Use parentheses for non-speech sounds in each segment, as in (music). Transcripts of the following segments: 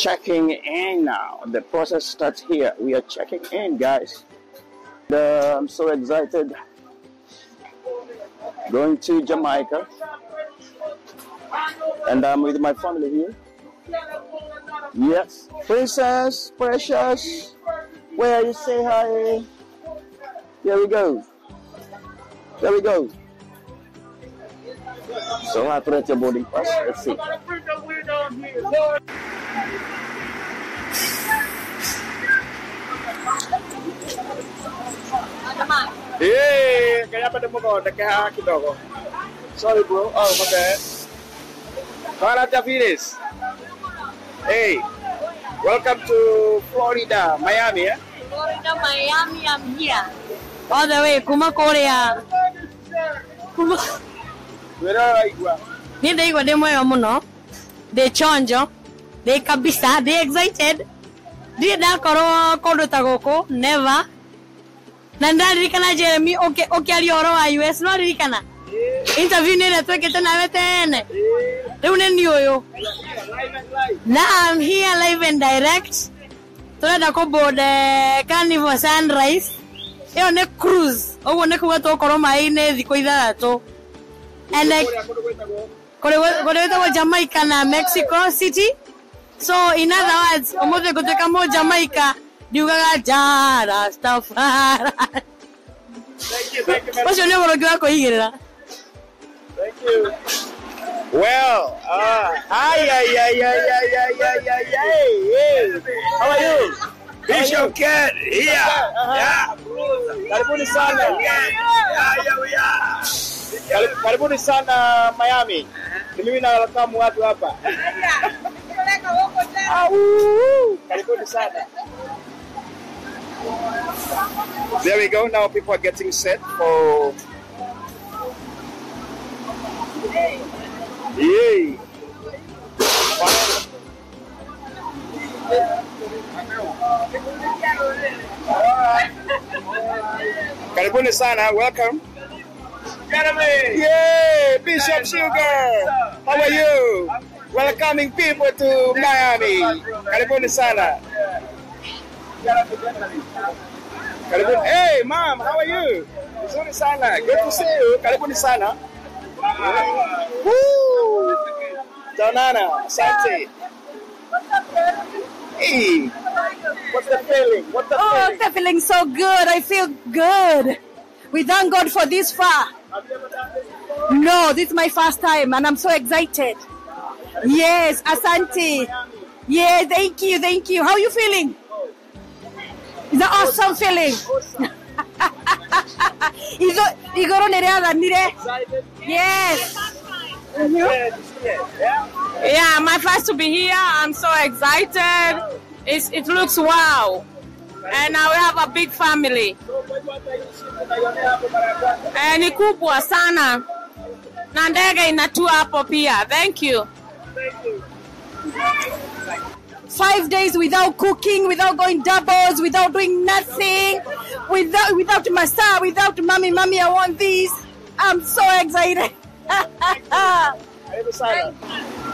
checking in now. The process starts here. We are checking in, guys. Uh, I'm so excited. Going to Jamaica. And I'm with my family here. Yes. Princess, precious. Where you say hi? Here we go. There we go. So I put your boarding pass. Let's see. Eh, kaya pa mo nagkaha kidogo. Sorry bro. Oh, bad. Para Tafiris. Hey, welcome to Florida, Miami, eh? Florida, Miami, I'm here. All the way, kuma Korea. Kuma... Where are you? Ni ndaigua ndi mwega muno ndi chonjo ndi kabisa ndi excited. Ndirĩ ndakorwo kũndũ ta gũkũ never. Na nĩndaririkana Jeremy. Aria ũkĩaria ũhoro wa US no ririkana interview nĩ ĩrĩa twĩkĩte nawe tene rĩu nĩ niĩ ũyũ na I'm here live and direct. Tũrenda kũboard eh, Carnival Sunrise. Ĩyo nĩ cruise. Ũguo nĩ kuga tũgũkorwo maĩ-inĩ thikũ ithathatũ. Eh, kũrĩ gwĩtagwo Jamaica na Mexico City so in other words ũmũthĩ ngũtuĩka mũ Jamaica ndiugaga ja Rastafari Thank you, thank you, man. ũcio nĩ ũhoro ũngĩ wa kwĩigĩrĩra Thank you. Well, uh, hi, hi, hi, hi, hi, hi, hi, hi, hi. How are you? Bishop Ken here. Yeah. Karibuni sana. Yeah, yeah, we are. Kari- Karibuni sana Miami. Ni mimi na welcome watu hapa. Au. Karibuni sana. There we go. Now people are getting set for. Yay. Karibuni sana. Welcome. Yay, Bishop Sugar. How are you? Welcoming people to Miami. Karibuni sana. Karibuni. Hey, mom, how are you? Vizuri sana. Good to see you. Karibuni sana. Woo! Taonana. Asante. Hey, what's the feeling? What's the feeling? Oh, feeling? I'm feeling so good. I feel good. We thank God for this far. Have you ever done this before? No, this is my first time and I'm so excited. Yes, Asante. Yeah, thank you, thank you. How are you feeling? It's an awesome feeling. (laughs) Yes. Yeah, my first to be here. I'm so excited. It's, it looks wow. And now we have a big family. Kwanza. Eh, kubwa sana. Na ndege inatua pia. Thank you. Five days without cooking, without going doubles, without doing nothing, without without masa, without mommy, mommy, I want this. I'm so excited. (laughs)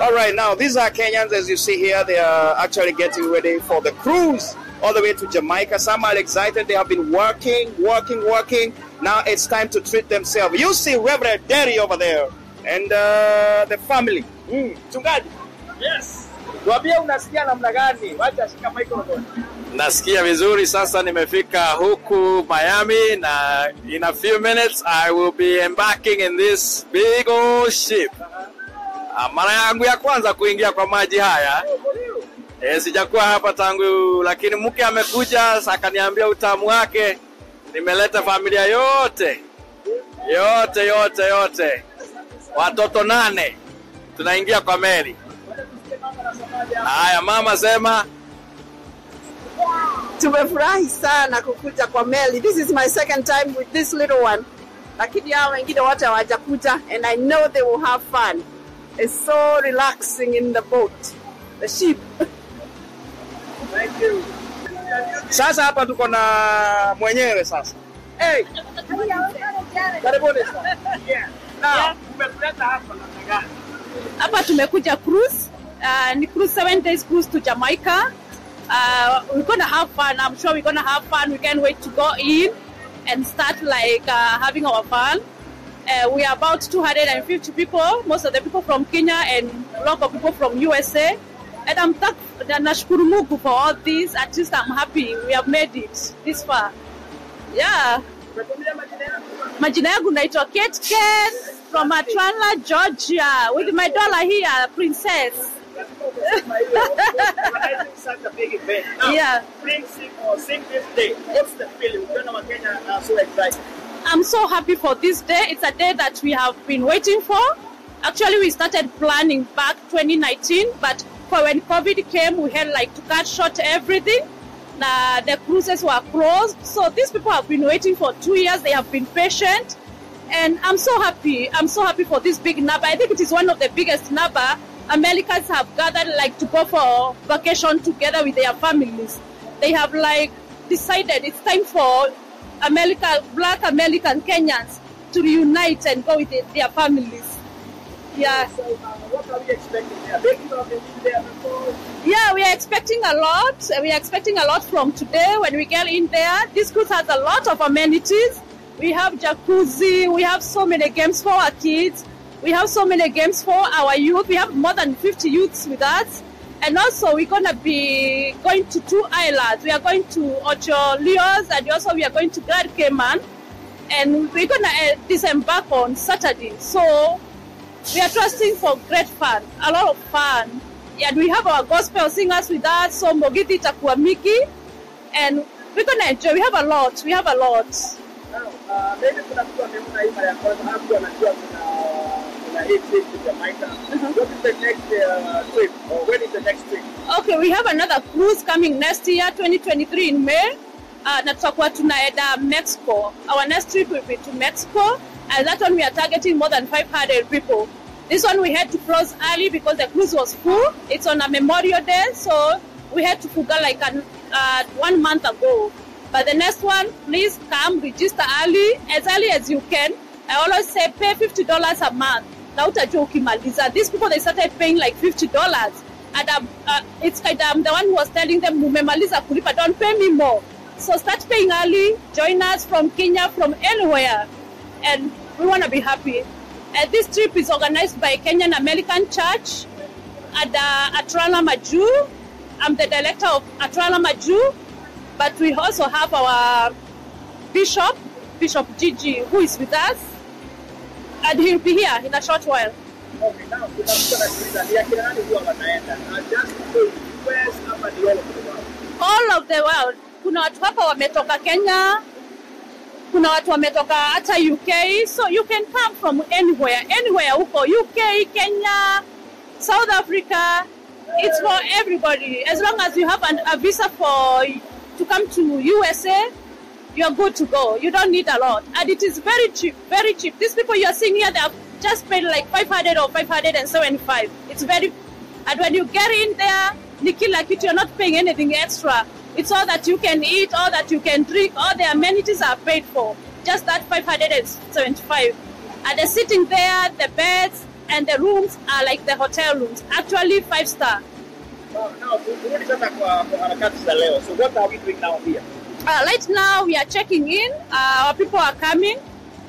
All right, now these are Kenyans, as you see here. They are actually getting ready for the cruise all the way to Jamaica. Some are excited. They have been working, working, working. Now it's time to treat themselves. You see Reverend Derry over there and uh, the family. Mm. Chungaji. Yes. Tuambie unasikia namna gani? Wacha shika microphone. Nasikia vizuri sasa nimefika huku Miami na in a few minutes I will be embarking in this big old ship. Ah, Mara yangu ya kwanza kuingia kwa maji haya. E, sijakuwa hapa tangu, lakini mke amekuja akaniambia utamu wake. Nimeleta familia yote yote yote yote, watoto nane, tunaingia kwa meli. Haya, mama sema Tumefurahi sana kukuja kwa meli. This is my second time with this little one, lakini hao wengine wote hawajakuja and I know they will have fun. It's so relaxing in the boat, the ship. Thank you. Sasa hapa tuko na mwenyewe sasa. Hey, karibuni sana. Yeah. Now, umetuleta hapa? Hapa tumekuja cruise Uh, ni cruise seven days cruise to Jamaica. Uh, we're gonna have fun. I'm sure we're gonna have fun. We can't wait to go in and start like uh, having our fun. Uh, we are about 250 people, most of the people from Kenya and a lot of people from USA. And I'm thank- na- nashukuru Mungu for all this. At least I'm happy we have made it this far. Yeah. Majina yangu naitwa Kate Ken from Atlanta, Georgia with my dollar here, Princess. Such a big event. Now, Yeah. Bring sing or sing this day. What's the feeling? Are so excited. I'm so happy for this day. It's a day that we have been waiting for. Actually, we started planning back 2019, but for when COVID came, we had like to cut short everything. Nah, the cruises were closed. So these people have been waiting for two years. They have been patient. And I'm so happy. I'm so happy for this big number. I think it is one of the biggest number Americans have gathered like to go for vacation together with their families. They have like decided it's time for America, black American Kenyans to reunite and go with their families. Yeah. So, uh, what are we expecting. Yeah, we are expecting a lot. We are expecting a lot from today when we get in there. This cruise has a lot of amenities. We have jacuzzi. We have so many games for our kids. We have so many games for our youth. We have more than 50 youths with us. And also, we're going to be going to two islands. We are going to Ocho Rios and also we are going to Grand Cayman. And we're going to uh, disembark on Saturday. So, we are trusting for great fun, a lot of fun. And we have our gospel singers with us, so Mogiti Takuamiki, and we're going to enjoy. We have a lot. We have a lot. Now, uh, maybe kuna mtu ameona hii mara ya kwanza, hapo anajua kuna kuna hii trip to Jamaica. What is the next uh, trip? Or when is the next trip? Okay, we have another cruise coming next year, 2023 in May. Uh, na tutakuwa tunaenda Mexico. Our next trip will be to Mexico, and that one we are targeting more than 500 people. This one we had to close early because the cruise was full. It's on a Memorial Day, so we had to fuga like an, uh, one month ago. But the next one, please come register early, as early as you can. I always say pay fifty dollars a month. Na utajua ukimaliza. These people they started paying like fifty dollars, and um, uh, it's kind of I'm the one who was telling them mumemaliza kulipa, don't pay me more. So start paying early. Join us from Kenya, from anywhere, and we want to be happy. And this trip is organized by Kenyan American Church at uh, Atrala Maju. I'm the director of Atrala Maju, but we also have our bishop, Bishop Gigi, who is with us, and he'll be here in a short while. Okay, now kuna mtu anajiuliza ni akina nani huwa wanaenda? Na just to US ama ni all over the world? all of the world. Kuna watu hapa wametoka Kenya, kuna watu wametoka hata UK, so you can come from anywhere, anywhere huko UK, Kenya, South Africa. It's for everybody. As long as you have an, a visa for to come to USA, you're good to go. You don't need a lot, and it is very cheap, very cheap. These people you are seeing here, they have just paid like 500 or 575. It's very, and when you get in there, Nikila you're not paying anything extra. It's all that you can eat, all that you can drink, all the amenities are paid for. Just that 575. And the sitting there, the beds, and the rooms are like the hotel rooms. Actually, five star. Now, now turudi sasa kwa kwa harakati za leo. So what are we doing now here? Uh, right now, we are checking in. Uh, our people are coming.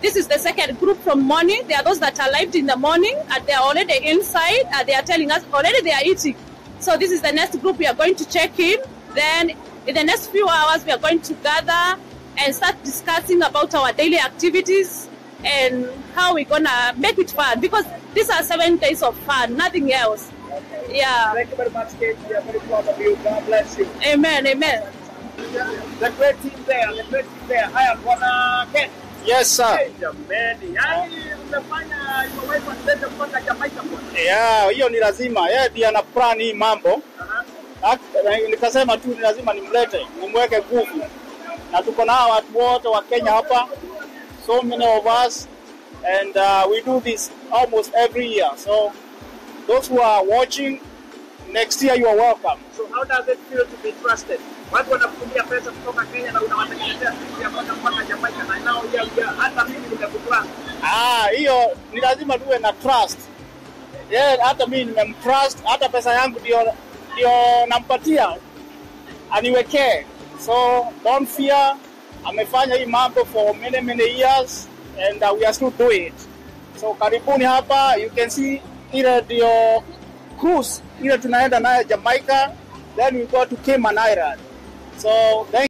This is the second group from morning. There are those that arrived in the morning and they are already inside. And they are telling us already they are eating. So this is the next group we are going to check in. Then in the next few hours, we are going to gather and start discussing about our daily activities and how we're gonna make it fun because these are seven days of fun, nothing else. Okay. Yeah. Thank you very much, Kate. We are very proud of you. God bless you. Amen. Amen. The great team there, the great team there. Haya, bwana Ken. Yes, sir. Hey, jameni, yani umefanya your wife anataka kupanda Jamaica bwana. Yeah, hiyo ni lazima. Yeye ndiye ana plan hii mambo. Nikasema tu ni lazima nimlete, nimweke nguvu. Na tuko na watu wote wa Kenya hapa. So many of us and uh, we do this almost every year. So those who are watching next year you are welcome. So how does it feel to be trusted? Watu wanakutumia pesa kutoka Kenya na unawatengenezea siku ya kwenda mpaka Jamaica na nao ya ya hata mimi nimekuplan. Ah, hiyo ni lazima tuwe na trust. yeye hata mimi nimemtrust, hata pesa yangu ndio ndio nampatia aniwekee. So don't fear, amefanya hii mambo for many many years and uh, we are still doing it. So karibuni hapa, you can see ile ndio cruise ile tunaenda nayo Jamaica, then we go to Cayman Island. So thank